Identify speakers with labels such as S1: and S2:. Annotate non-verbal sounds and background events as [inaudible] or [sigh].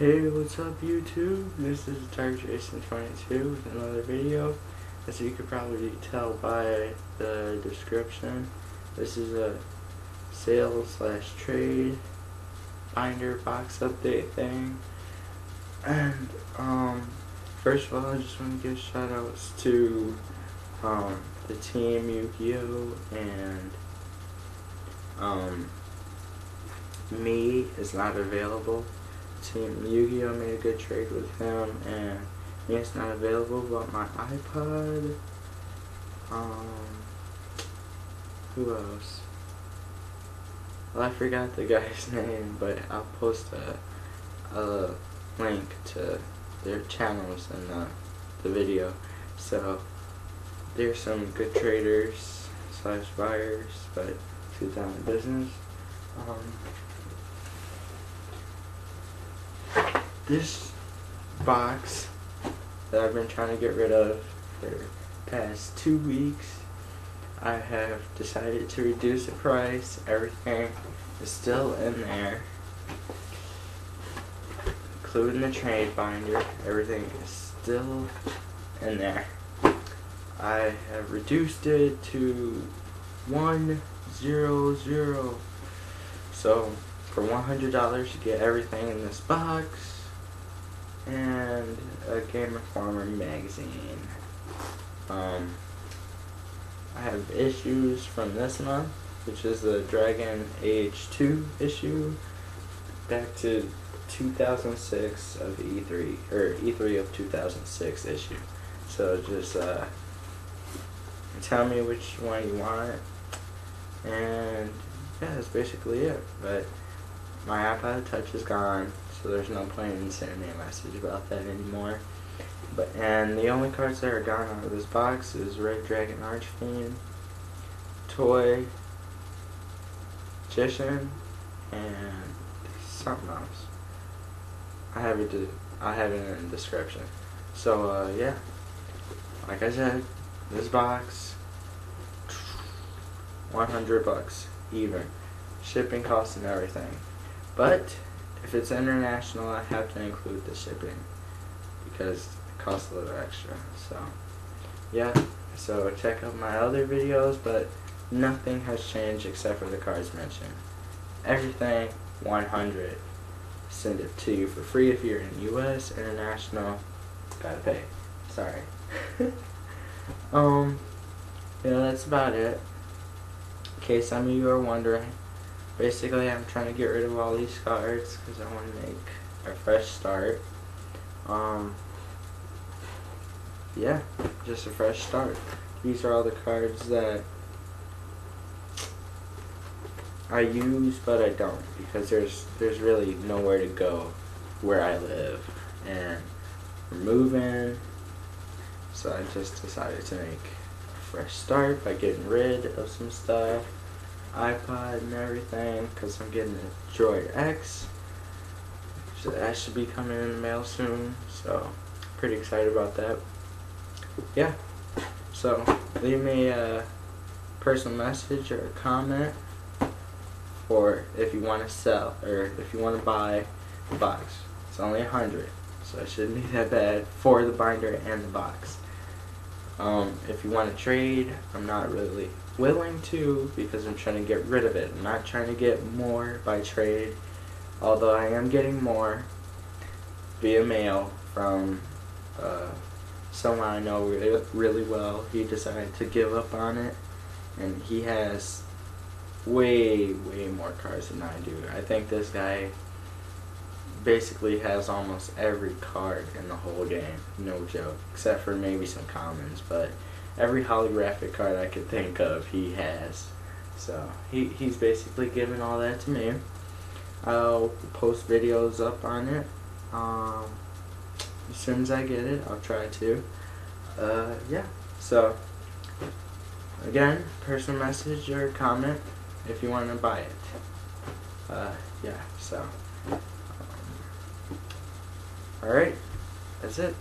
S1: Hey, what's up YouTube? This is Dark Jason 22 with another video. As you could probably tell by the description, this is a sale slash trade binder box update thing. And, um, first of all, I just want to give shout outs to, um, the team Yu-Gi-Oh! and, um, me is not available. Team Yu-Gi-Oh! made a good trade with him, and me is not available, but my iPod, um, who else? Well, I forgot the guy's [laughs] name, but I'll post a, a link to their channels in the, the video. So, there's some good traders slash buyers, but two down in business. Um, this box that I've been trying to get rid of for past two weeks, I have decided to reduce the price. Everything is still in there, including the trade binder. Everything is still in there. I have reduced it to one zero zero. So for one hundred dollars you get everything in this box and a Game Informer magazine. Um, I have issues from this month, which is the Dragon Age 2 issue, back to 2006 of E3, or E3 of 2006 issue. So just uh, tell me which one you want, and yeah, that's basically it. But my iPod Touch is gone, so there's no point in sending me a message about that anymore. But and the only cards that are gone out of this box is Red Dragon Archfiend, Toy Magician, and something else. I have it. I have it in the description. So uh, yeah, like I said, this box, 100 bucks even, shipping costs and everything. But if it's international, I have to include the shipping because it costs a little extra. So yeah, so check out my other videos, but nothing has changed except for the cards mentioned. Everything 100. Send it to you for free if you're in US, international, gotta pay. Sorry. [laughs] um, yeah, that's about it. In case some of you are wondering, basically I'm trying to get rid of all these cards because I want to make a fresh start. Um, yeah, just a fresh start. These are all the cards that I use, but I don't because there's there's really nowhere to go where I live, and we're moving, so I just decided to make a fresh start by getting rid of some stuff, iPod and everything, because I'm getting a Droid X. So that should be coming in the mail soon, so pretty excited about that. Yeah, so leave me a personal message or a comment or if you want to sell or if you want to buy the box. It's only a hundred, so it shouldn't be that bad for the binder and the box. Um, if you want to trade, I'm not really willing to because I'm trying to get rid of it. I'm not trying to get more by trade, although I am getting more via mail from uh, someone I know really, really well. He decided to give up on it, and he has way, way more cards than I do. I think this guy basically has almost every card in the whole game. No joke. Except for maybe some commons, but every holographic card I could think of he has. So he, he's basically giving all that to me. I'll post videos up on it. Um, as soon as I get it, I'll try to. Uh, yeah. So again, personal message or comment if you want to buy it. Uh, yeah, so. Um, Alright, that's it.